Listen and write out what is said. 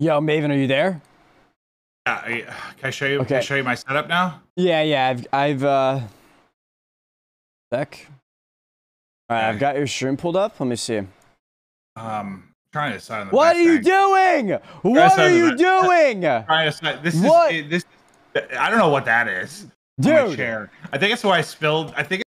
Yo, Maven, are you there? Yeah, I, can I show you? Okay. Can I show you my setup now? Yeah, yeah. I've, I've, uh, deck. All right, I've got your stream pulled up. Let me see. Um, trying to decide on the What are you thing. doing? What are you doing? Trying to decide. This What? is this. I don't know what that is. Dude. I think it's why I spilled. I think